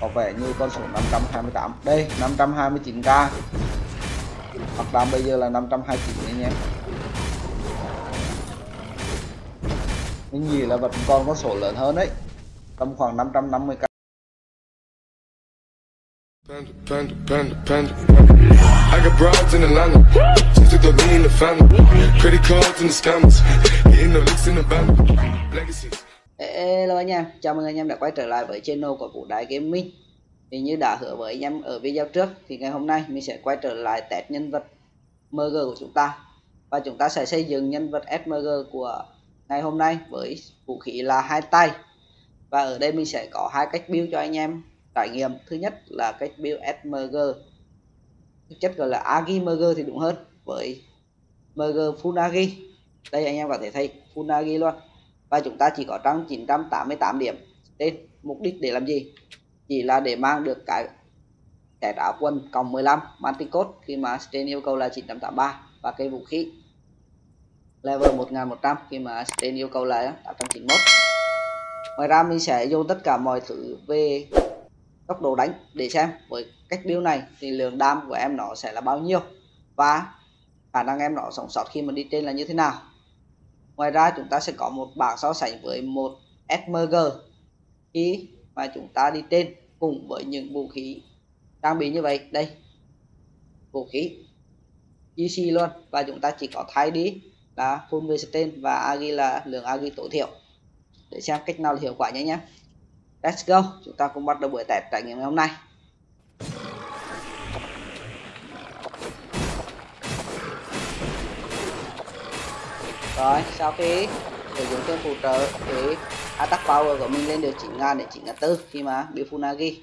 có vẻ như con số 528 đây 529k hoặc là bây giờ là 529 anh em mình nghĩ là vẫn còn có số lớn hơn đấy tầm khoảng 550k Panda, panda, panda, panda. I got broads in Atlanta. Just took the lean in the family. Credit cards and the scammers. Hitting the licks in the band. Legacies. Hello anh em, chào mừng anh em đã quay trở lại với channel của Vũ Đại Gaming. Thì như đã hứa với anh em ở video trước thì ngày hôm nay mình sẽ quay trở lại test nhân vật MG của chúng ta. Và chúng ta sẽ xây dựng nhân vật SMG của ngày hôm nay với vũ khí là hai tay. Và ở đây mình sẽ có hai cách build cho anh em. Trải nghiệm Thứ nhất là cách build SMG Thực chất gọi là Agi MG thì đúng hơn với MG Funagi. Đây anh em có thể thấy Funagi luôn và chúng ta chỉ có trong 988 điểm. Trên mục đích để làm gì? Chỉ là để mang được cái thẻ áo quân cộng 15 Manticode khi mà trên yêu cầu là 983 và cây vũ khí level 1100 khi mà trên yêu cầu là 891 ngoài ra mình sẽ dùng tất cả mọi thứ về tốc độ đánh để xem với cách điều này thì lượng đam của em nó sẽ là bao nhiêu và khả năng em nó sống sót khi mà đi trên là như thế nào ngoài ra, chúng ta sẽ có một bảng so sánh với một SMG khi mà chúng ta đi trên cùng với những vũ khí trang bị như vậy. Đây, vũ khí GC luôn. Và chúng ta chỉ có thay đi là full Vestain và Agi là lượng Agi tối thiểu. Để xem cách nào là hiệu quả nhé nhé Let's go. Chúng ta cùng bắt đầu buổi test trải nghiệm ngày hôm nay. Rồi sau khi sử dụng thêm phụ trợ thì attack power của mình lên được 9.000 đến 9400 khi mà bị Funagi.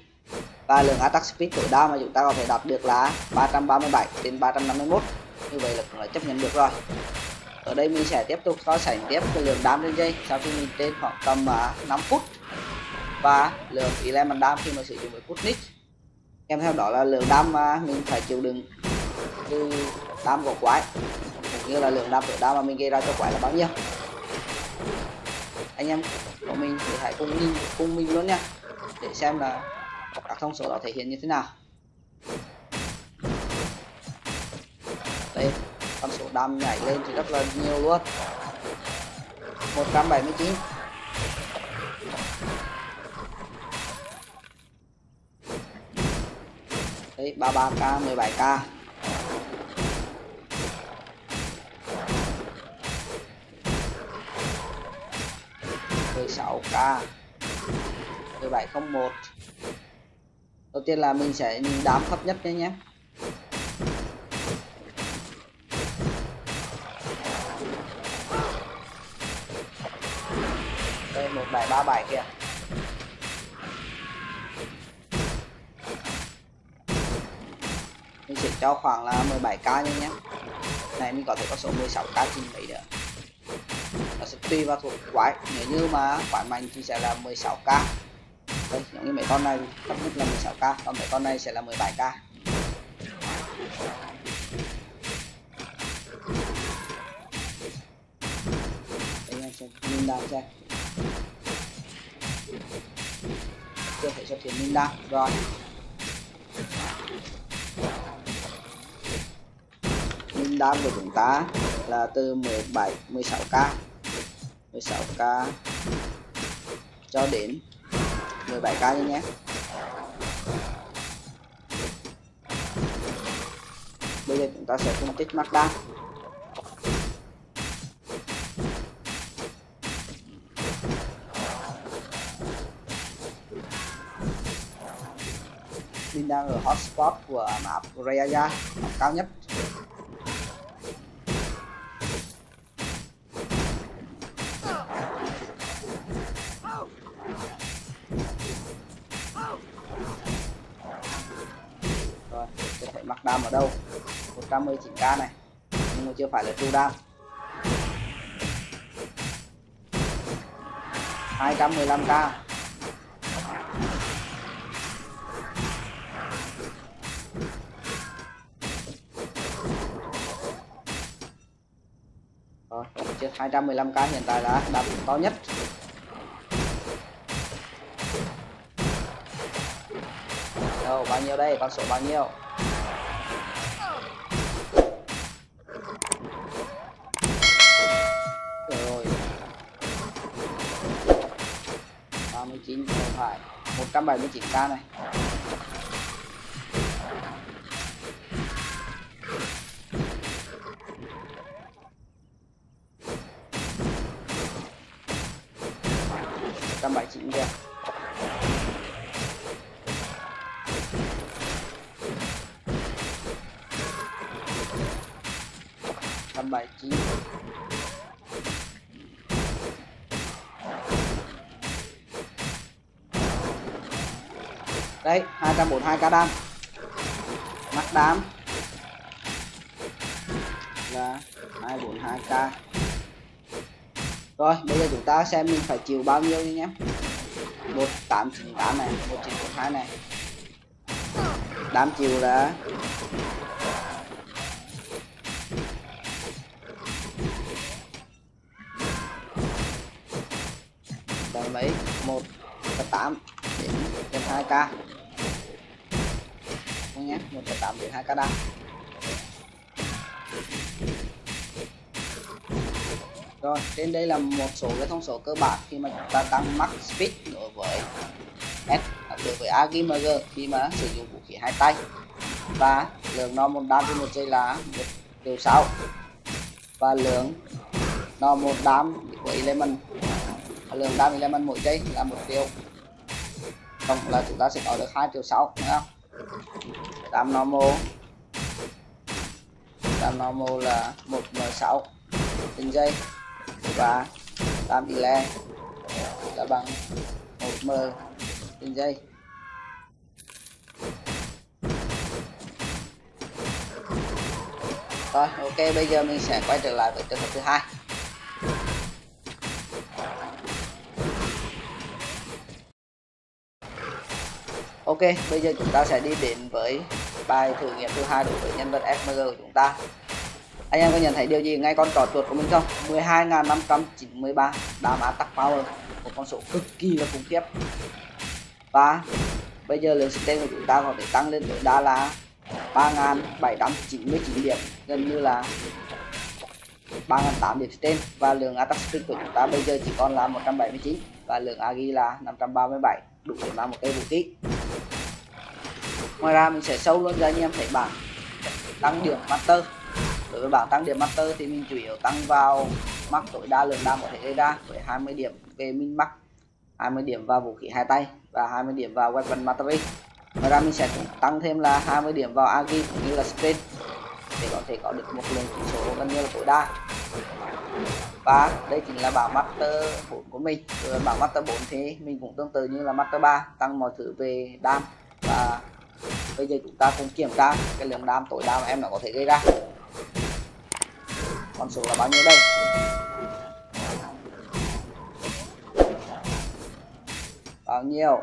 Và lượng attack speed tối đa mà chúng ta có thể đạt được là 337 đến 351 như vậy là cũng là chấp nhận được rồi. Ở đây mình sẽ tiếp tục so sánh tiếp cái lượng đam trên dây sau khi mình trên khoảng tầm à, uh, 5 phút. Và lượng element đam khi mà sử dụng với nick. Kèm theo đó là lượng đam mà mình phải chịu đựng từ đam của quái như là lượng đam tối đa mà mình gây ra cho quái là bao nhiêu? Anh em của mình thì hãy cùng mình cùng mình luôn nha, để xem là các thông số đó thể hiện như thế nào. Đây con số đam nhảy lên thì rất là nhiều luôn. 179 đấy 33k 17k 16k 1701 đầu tiên là mình sẽ đám thấp nhất nhé nhé. Đây 1737 kìa. Mình sẽ cho khoảng là 17k nhé nhé. Này, mình có thể có số 16k trình mấy nữa nó sẽ tùy vào thuộc quái nếu như mà quái mạnh thì sẽ là 16k đây, giống như mấy con này, thấp nhất là 16k còn mấy con này sẽ là 17k đây em xem minh đam xem. Chưa thể xuất hiện minh đam rồi. Minh đam của chúng ta là từ 17 16k 16k cho đến 17k nhé. Bây giờ chúng ta sẽ phân tích mắt đa. Mình đang ở hotspot của map Rayaya cao nhất. Ở đâu? 119k này. Nhưng mà chưa phải là true đam 215k rồi chết 215k hiện tại là đam to nhất. Đâu, bao nhiêu đây? Con số bao nhiêu? 39 không phải 179k này. Đấy, 242 k đam mắt đám. Là 242k rồi bây giờ chúng ta xem mình phải chịu bao nhiêu đi nhé. 1898 này 1942 này. Đám chiều là mấy? Một tám đến đến hai k nhé. Một tám hai k đam rồi, trên đây là một số cái thông số cơ bản khi mà chúng ta tăng max speed đối với S à, đối với AGMG khi mà sử dụng vũ khí hai tay. Và lượng nó một đam trên một giây là một triệu sáu. Và lượng nó một đam của element à, lượng đam element mỗi giây là một triệu tổng là chúng ta sẽ có được hai triệu sáu, đúng không? Tam normal tam normal là một m sáu. Trên giây và tam ile là bằng một m trên giây rồi ok, bây giờ mình sẽ quay trở lại với trường hợp thứ hai. Ok, bây giờ chúng ta sẽ đi đến với bài thử nghiệm thứ hai đối với nhân vật FMG của chúng ta. Anh em có nhận thấy điều gì ngay con trò chuột của mình không? 12.593 đám attack power, một con số cực kỳ là khủng khiếp. Và bây giờ lượng system của chúng ta có thể tăng lên tối đa là 3.799 điểm, gần như là 3.800 điểm system và lượng attack speed của chúng ta bây giờ chỉ còn là 179 và lượng agi là 537 đủ để mang một cây vũ khí ngoài ra mình sẽ sâu luôn ra anh em thấy bảng tăng điểm master. Đối với bảng tăng điểm master thì mình chủ yếu tăng vào mắc tối đa lượng đam có thể gây ra với 20 điểm về min max 20 điểm vào vũ khí hai tay và 20 điểm vào weapon mastery ngoài ra mình sẽ tăng thêm là 20 điểm vào agi cũng như là speed để có thể có được một lượng chỉ số gần như là tối đa. Và đây chính là bảng master 4 của mình. Rồi bảng master 4 thì mình cũng tương tự như là master 3 tăng mọi thứ về đam và bây giờ chúng ta cùng kiểm tra cái lượng đam tối đa mà em nó có thể gây ra. Con số là bao nhiêu đây? Bao nhiêu?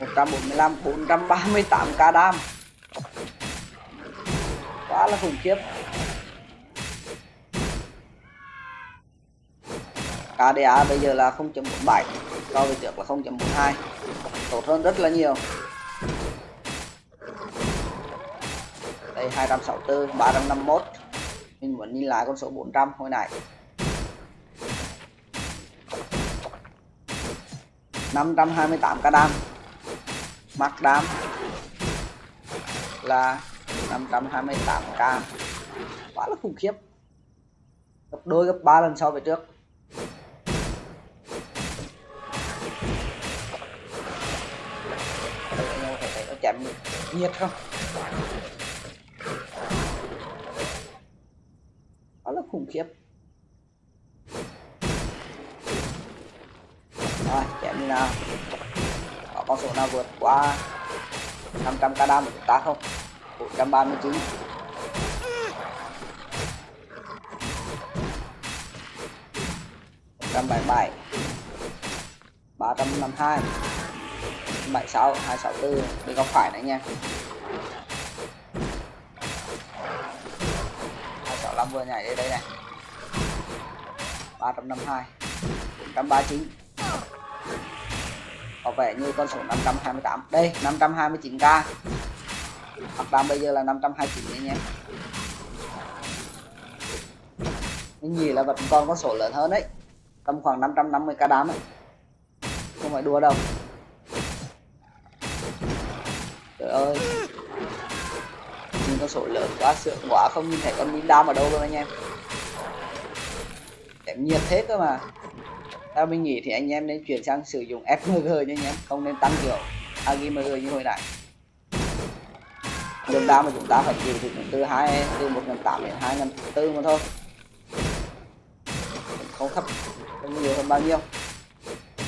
Một trăm bốn mươi lăm, bốn trăm ba mươi tám k đam. Quá là khủng khiếp. KDA bây giờ là 0.47 so với trước là 0.42 tốt hơn rất là nhiều. Đây 264 351 mình muốn nhìn lại con số 400 hồi nãy. 528 k đam mắc đam là 528k quá là khủng khiếp. Gấp đôi, gấp ba lần so với trước. Nhiệt không? Đó là khủng khiếp. Rồi chém như nào có con số nào vượt qua 500 k đam của chúng ta không? 439 177 352 76 264 bên góc phải này nha. 265 vừa nhảy đây đây này. 352 439 có vẻ như con số 528 đây 529k hoặc đang bây giờ là 529 anh em mình nghĩ là vẫn còn con số lớn hơn đấy. Tầm khoảng 550k đám ấy. Không phải đùa đâu. Ơi. Nhưng con số lớn quá sượng quá, không nhìn thấy con min đam ở đâu luôn anh em. Em nhiệt thế cơ mà. Tao mình nghĩ thì anh em nên chuyển sang sử dụng FMG nha anh em, không nên tăng kiểu AGMG như hồi nãy. Lượng đam mà chúng ta phải chịu thì cũng từ hai, từ một ngàn tám đến hai ngàn tư mà thôi. Không thấp, không nhiều hơn bao nhiêu.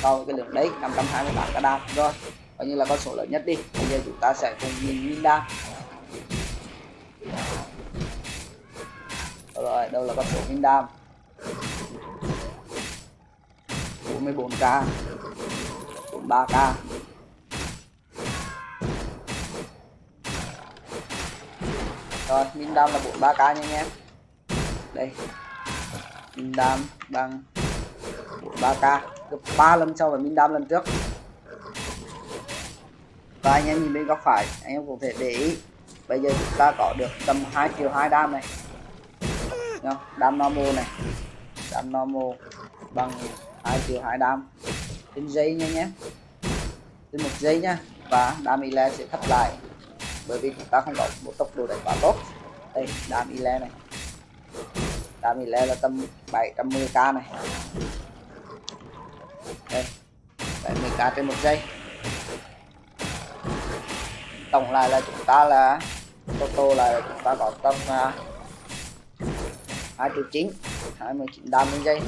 Sau cái lượng đấy 528 cả đam rồi coi như là con số lớn nhất đi. Bây giờ chúng ta sẽ cùng nhìn min đam rồi, đâu là con số min 44k 43k rồi min đam là 43k nha anh em đây min đam bằng 43k gấp 3 lần sau và min đam lần trước và anh em nhìn bên góc phải, anh em cũng thể để ý. Bây giờ chúng ta có được tầm 2 triệu 2 đam này. Không? đam normal này. Đam normal bằng 2 triệu 2 đam. Trên giây nha nhé trên một giây nha. Và đam ile sẽ thấp lại bởi vì chúng ta không có một tốc độ đánh quá tốt. Đây, đam ile này. Đam ile là tầm 710k này. Đây 70k trên một giây tổng lại là chúng ta là toto là chúng ta có tầm à, uh, 2 triệu 9 29 đam trên giây.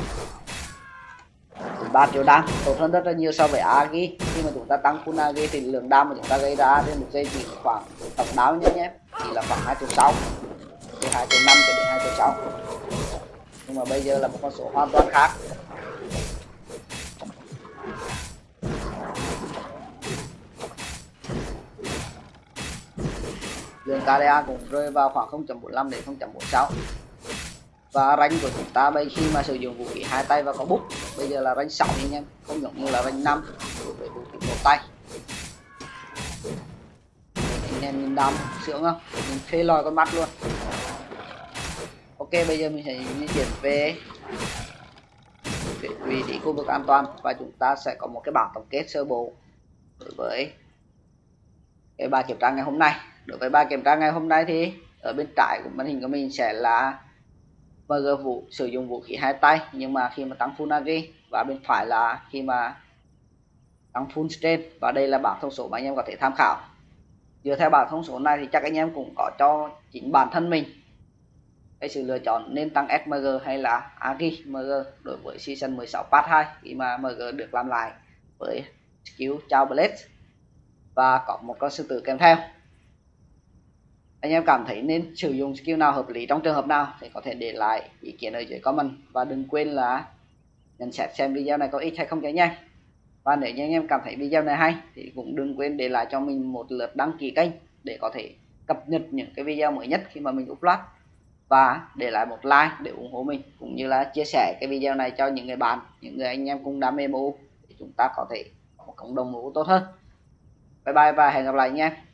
3 triệu đam tốt hơn rất là nhiều so với Agi khi mà chúng ta tăng full Agi thì lượng đam mà chúng ta gây ra trên một giây chỉ khoảng tổng đáo nhé nhé chỉ là khoảng 2 triệu 6 từ 2 triệu 5 cho đến 2 triệu 6 nhưng mà bây giờ là một con số hoàn toàn khác. Lượng cũng rơi vào khoảng 0.45 đến 0.46 và range của chúng ta bây khi mà sử dụng vũ khí hai tay và có bút, bây giờ là range 6 anh em không giống như là range 5 đối với vũ khí một tay. Anh em nhìn đam, sướng không? Mình phê lòi con mắt luôn. Ok, bây giờ mình sẽ di chuyển về vị trí khu vực an toàn và chúng ta sẽ có một cái bảng tổng kết sơ bộ đối với cái bài kiểm tra ngày hôm nay đối với bài kiểm tra ngày hôm nay thì, ở bên trái của màn hình của mình sẽ là và gờ vũ, sử dụng vũ khí hai tay, nhưng mà khi mà tăng full agi và bên phải là khi mà tăng full strength, và đây là bảng thông số mà anh em có thể tham khảo. Dựa theo bảng thông số này thì chắc anh em cũng có cho chính bản thân mình cái sự lựa chọn nên tăng SMG hay là Agi MG đối với season 16 part 2 khi mà MG được làm lại với skill Chao Blade và có một con sư tử kèm theo anh em cảm thấy nên sử dụng skill nào hợp lý trong trường hợp nào thì có thể để lại ý kiến ở dưới comment. Và đừng quên là nhận xét xem video này có ích hay không cho nhanh và nếu như anh em cảm thấy video này hay thì cũng đừng quên để lại cho mình một lượt đăng ký kênh để có thể cập nhật những cái video mới nhất khi mà mình upload. Và để lại một like để ủng hộ mình, cũng như là chia sẻ cái video này cho những người bạn, những người anh em cùng đam mê MU để chúng ta có thể có một cộng đồng MU tốt hơn. Bye bye và hẹn gặp lại nha